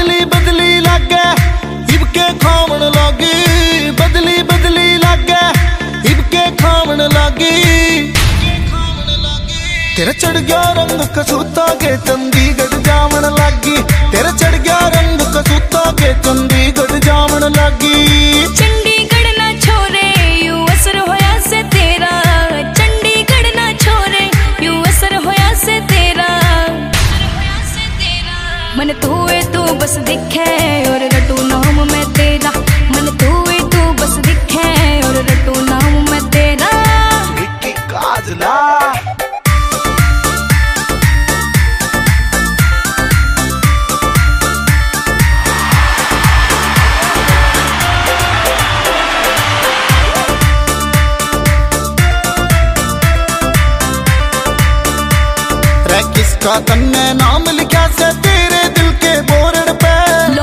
बदली बदली लागे। इबके खावन लागी। बदली बदली लागे। इबके खावन लागी। तेरा चढ़ गया रंग कसूता के चंदी गढ़ जावन लागी। तेरा चढ़ गया रंग कसूता के चंदी गढ़ जावन लागी मन तू है बस दिखे और रटू नाम मैं तेरा। मन तू ही तू बस दिखे और रटू नाम मैं तेरा। विक्की काजला। किसका तन्ने नाम लिखा से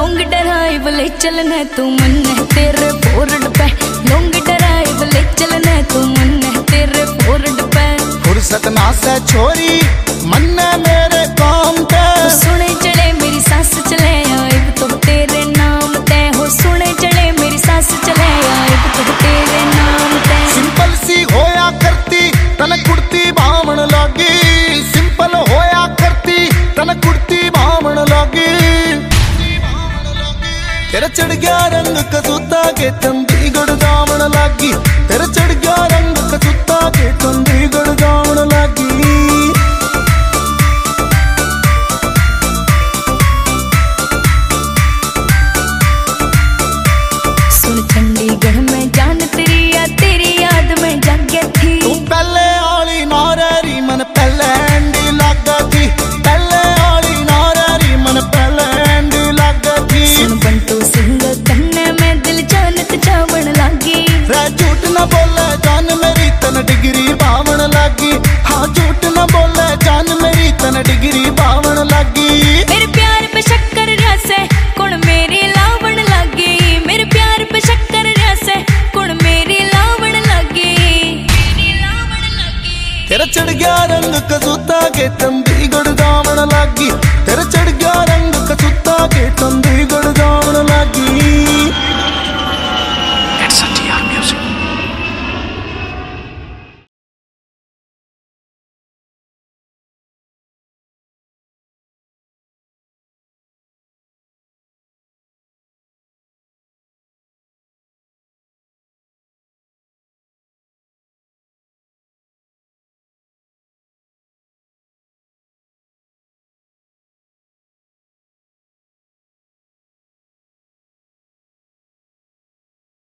लौंग डराइव ले चलना तू मन है तेरे बोर्ड पे। लौंग डराइव ले चलना तू मन है तेरे बोर्ड पे। फुर्सत ना से छोरी ਤੇਰਾ ਚੜ ਗਿਆ ਰੰਗ ਕਸੂਤਾ ਕੇ ਚੰਡੀਗੜ੍ਹ ਜਾਵਣ ਲੱਗੀ। ਤੇਰਾ ਚੜ झूठ ना बोले जान मेरी तन डिग्री बावन लागी। हाँ झूठ ना बोले जान मेरी तन डिग्री बावन लागी। मेरे प्यार पे शक्कर रस है कुण मेरी लावण लागी। मेरे प्यार पे शक्कर रस है कुण मेरी लावण लागी। तेरा चढ़ गया रंग कसूता के तंबी गुड़ लागी। तेरा चढ़ गया